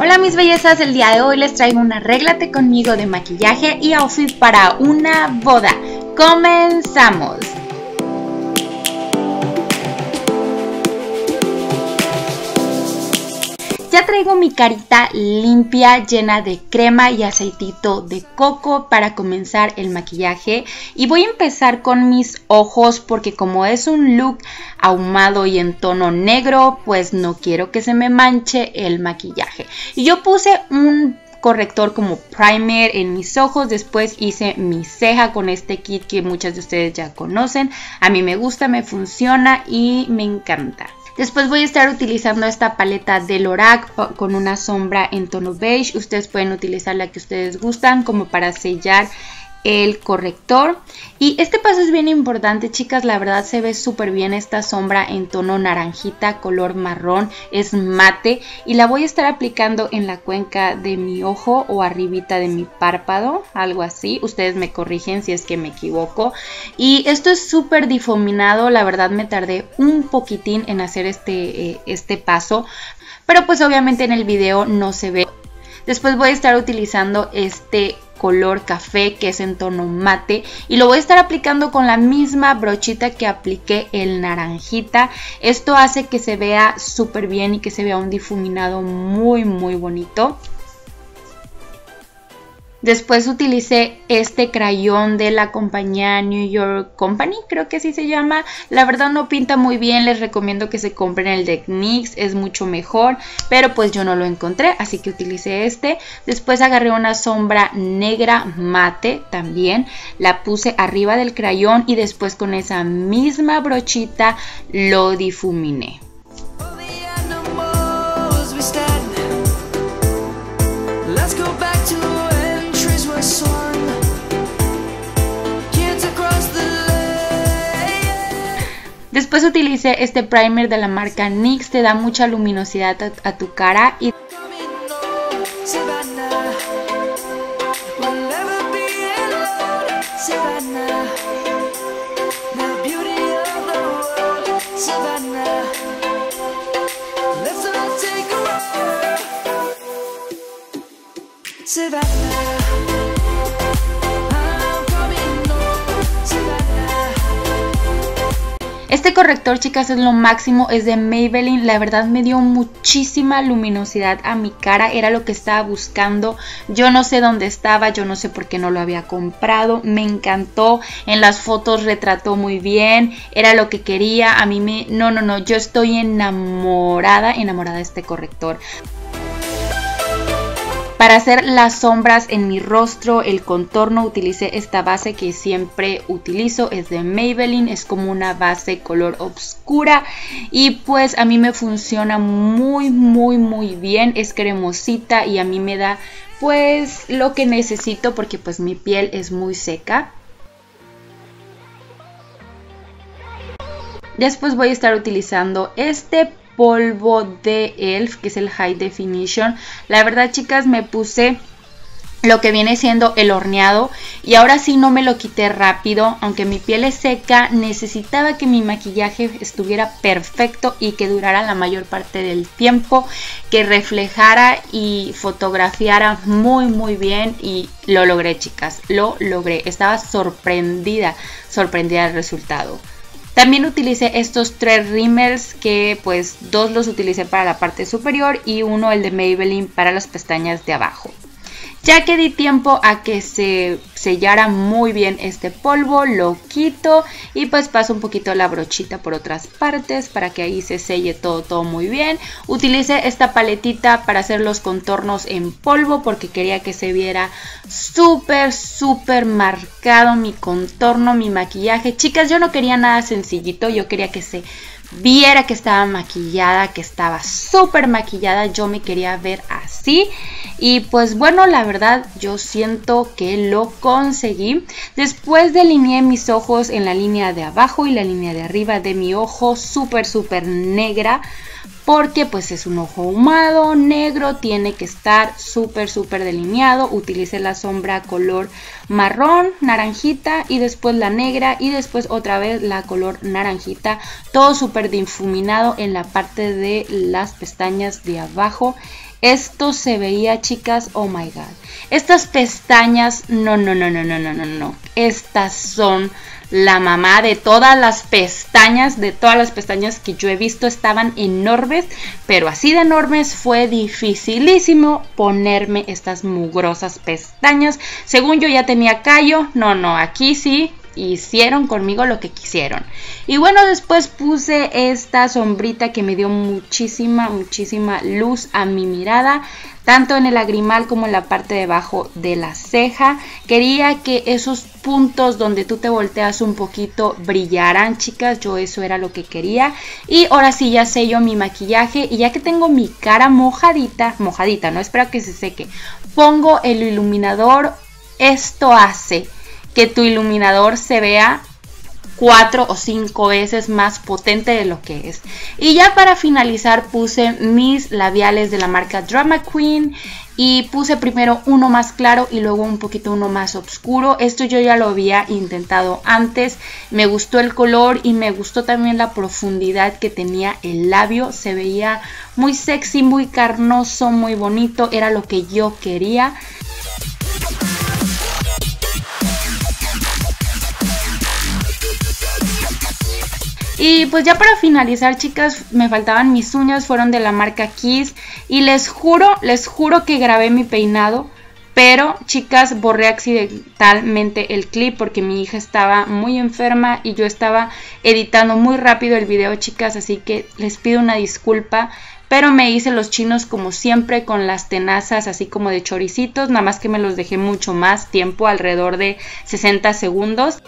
Hola mis bellezas, el día de hoy les traigo una arréglate conmigo de maquillaje y outfit para una boda. ¡Comenzamos! Ya traigo mi carita limpia, llena de crema y aceitito de coco para comenzar el maquillaje. Y voy a empezar con mis ojos porque como es un look ahumado y en tono negro, pues no quiero que se me manche el maquillaje. Y yo puse un corrector como primer en mis ojos. Después hice mi ceja con este kit que muchas de ustedes ya conocen. A mí me gusta, me funciona y me encanta. Después voy a estar utilizando esta paleta de Lorac con una sombra en tono beige. Ustedes pueden utilizar la que ustedes gustan como para sellar el corrector. Y este paso es bien importante chicas. La verdad se ve súper bien esta sombra en tono naranjita color marrón. Es mate. Y la voy a estar aplicando en la cuenca de mi ojo o arribita de mi párpado algo así. Ustedes me corrigen si es que me equivoco. Y esto es súper difuminado. La verdad me tardé un poquitín en hacer este, eh, este paso. Pero pues obviamente en el video no se ve después voy a estar utilizando este color café que es en tono mate y lo voy a estar aplicando con la misma brochita que apliqué el naranjita. Esto hace que se vea súper bien y que se vea un difuminado muy muy bonito Después utilicé este crayón de la compañía New York Company, creo que así se llama. La verdad no pinta muy bien, les recomiendo que se compren el de NYX, es mucho mejor. Pero pues yo no lo encontré, así que utilicé este. Después agarré una sombra negra mate también. La puse arriba del crayón y después con esa misma brochita lo difuminé. Después utilicé este primer de la marca NYX, te da mucha luminosidad a, tu cara y Este corrector, chicas, es lo máximo, es de Maybelline. La verdad me dio muchísima luminosidad a mi cara, era lo que estaba buscando. Yo no sé dónde estaba, yo no sé por qué no lo había comprado. Me encantó, en las fotos retrató muy bien, era lo que quería. A mí me... No, no, no, yo estoy enamorada, enamorada de este corrector. Para hacer las sombras en mi rostro, el contorno, utilicé esta base que siempre utilizo, es de Maybelline, es como una base color oscura y pues a mí me funciona muy muy muy bien, es cremosita y a mí me da pues lo que necesito porque pues mi piel es muy seca. Después voy a estar utilizando este polvo de ELF, que es el High Definition. La verdad, chicas, me puse lo que viene siendo el horneado y ahora sí no me lo quité rápido aunque mi piel es seca necesitaba que mi maquillaje estuviera perfecto y que durara la mayor parte del tiempo que reflejara y fotografiara muy muy bien y lo logré chicas lo logré estaba sorprendida sorprendida del resultado también utilicé estos tres rimers que pues dos los utilicé para la parte superior y uno el de Maybelline para las pestañas de abajo. Ya que di tiempo a que se sellara muy bien este polvo, lo quito y pues paso un poquito la brochita por otras partes para que ahí se selle todo, todo muy bien. Utilicé esta paletita para hacer los contornos en polvo porque quería que se viera súper, súper marcado mi contorno, mi maquillaje. Chicas, yo no quería nada sencillito, yo quería que se viera que estaba maquillada, que estaba súper maquillada, yo me quería ver así. Y pues bueno, la verdad yo siento que lo conseguí. Después delineé mis ojos en la línea de abajo y la línea de arriba de mi ojo súper, súper negra porque pues es un ojo ahumado, negro, tiene que estar súper súper delineado. Utilicé la sombra color marrón, naranjita y después la negra y después otra vez la color naranjita. Todo súper difuminado en la parte de las pestañas de abajo Esto se veía, chicas, oh my god. Estas pestañas, no, no, no, no, no, no, no, no. Estas son la mamá de todas las pestañas, de todas las pestañas que yo he visto estaban enormes, pero así de enormes fue dificilísimo ponerme estas mugrosas pestañas. Según yo ya tenía callo, no, no, aquí sí hicieron conmigo lo que quisieron. Y bueno, después puse esta sombrita que me dio muchísima, muchísima luz a mi mirada, tanto en el lagrimal como en la parte de abajo de la ceja. Quería que esos puntos donde tú te volteas un poquito brillaran, chicas. Yo eso era lo que quería. Y ahora sí ya sello mi maquillaje y ya que tengo mi cara mojadita, mojadita, no espero que se seque. Pongo el iluminador. Esto hace que tu iluminador se vea cuatro o cinco veces más potente de lo que es. Y ya para finalizar puse mis labiales de la marca Drama Queen y puse primero uno más claro y luego un poquito uno más oscuro. Esto yo ya lo había intentado antes. Me gustó el color y me gustó también la profundidad que tenía el labio. Se veía muy sexy, muy carnoso, muy bonito. Era lo que yo quería. Y pues ya para finalizar, chicas, me faltaban mis uñas, fueron de la marca Kiss. Y les juro, les juro que grabé mi peinado. Pero, chicas, borré accidentalmente el clip porque mi hija estaba muy enferma y yo estaba editando muy rápido el video, chicas. Así que les pido una disculpa. Pero me hice los chinos como siempre con las tenazas así como de choricitos. Nada más que me los dejé mucho más tiempo, alrededor de 60 segundos.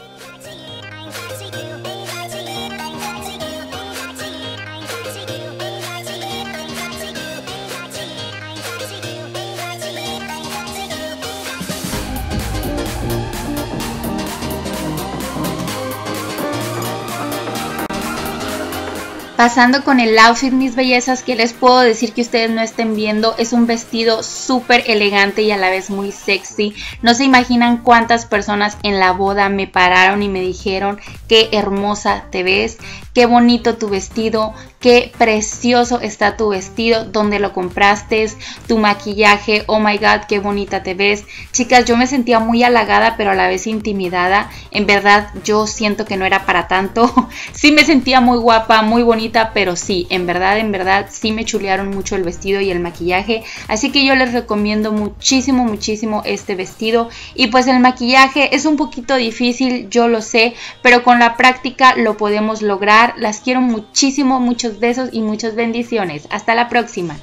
Pasando con el outfit, mis bellezas, que les puedo decir que ustedes no estén viendo, es un vestido súper elegante y a la vez muy sexy. No se imaginan cuántas personas en la boda me pararon y me dijeron qué hermosa te ves, qué bonito tu vestido, qué precioso está tu vestido, dónde lo compraste, tu maquillaje, oh my god, qué bonita te ves. Chicas, yo me sentía muy halagada, pero a la vez intimidada. En verdad, yo siento que no era para tanto. sí me sentía muy guapa, muy bonita, pero sí, en verdad, en verdad, sí me chulearon mucho el vestido y el maquillaje. Así que yo les recomiendo muchísimo, muchísimo este vestido. Y pues el maquillaje es un poquito difícil, yo lo sé, pero con la práctica lo podemos lograr. Las quiero muchísimo, muchos besos y muchas bendiciones. Hasta la próxima.